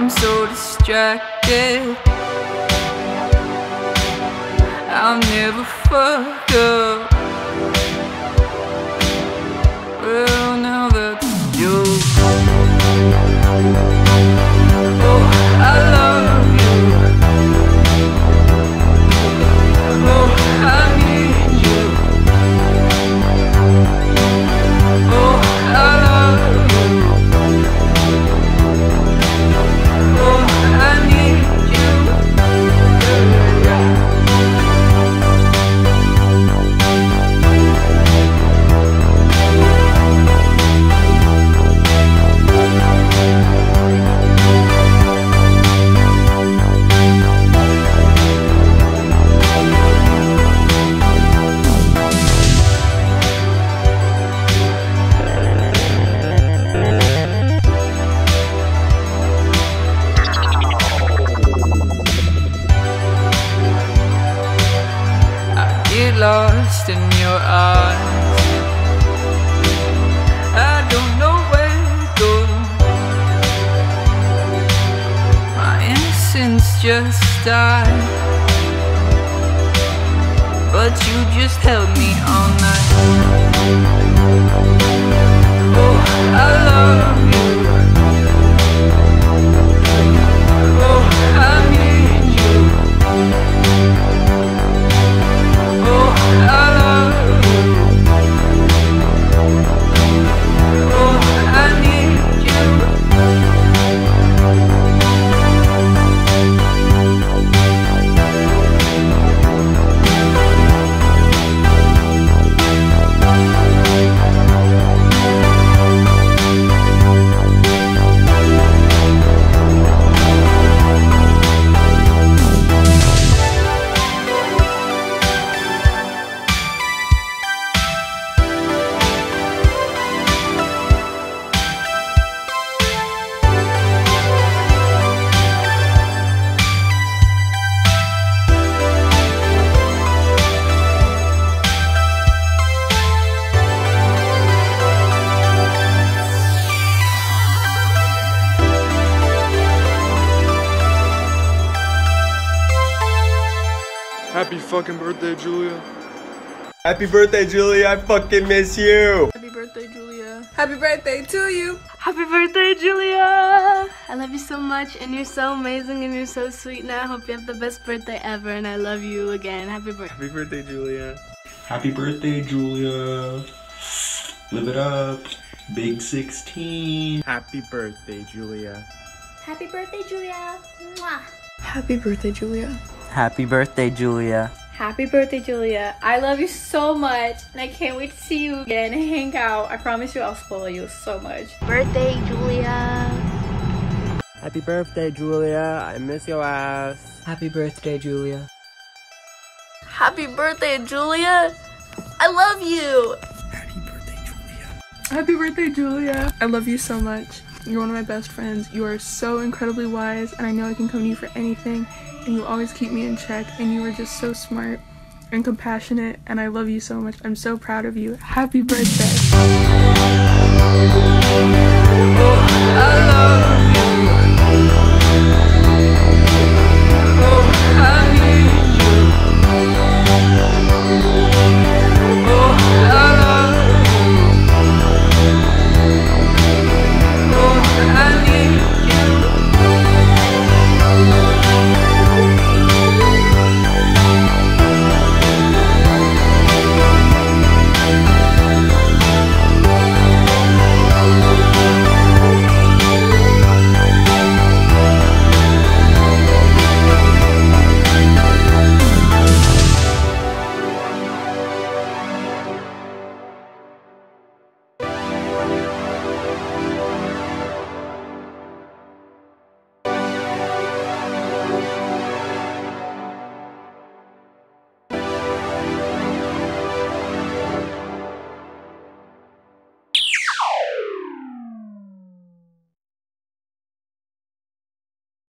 I'm so distracted. I'll never fuck up. Eyes. I don't know where to go. My innocence just died. But you just held me all night. Oh, Happy fucking birthday, Julia. Happy birthday, Julia. I fucking miss you. Happy birthday, Julia. Happy birthday to you. Happy birthday, Julia! I love you so much, and you're so amazing, and you're so sweet, and I hope you have the best birthday ever, and I love you again. Happy birthday. Happy birthday, Julia. Happy birthday, Julia. Live it up. Big 16. Happy birthday, Julia. Happy birthday, Julia. Mwah. Happy birthday, Julia. Happy birthday, Julia. Happy birthday, Julia. I love you so much, and I can't wait to see you again and hang out. I promise you I'll spoil you so much. Birthday, Julia. Happy birthday, Julia. I miss your ass. Happy birthday, Julia. Happy birthday, Julia. I love you. Happy birthday, Julia. Happy birthday, Julia. I love you so much. You're one of my best friends. You are so incredibly wise, and I know I can come to you for anything. And you always keep me in check, and you are just so smart and compassionate, and I love you so much. I'm so proud of you. Happy birthday.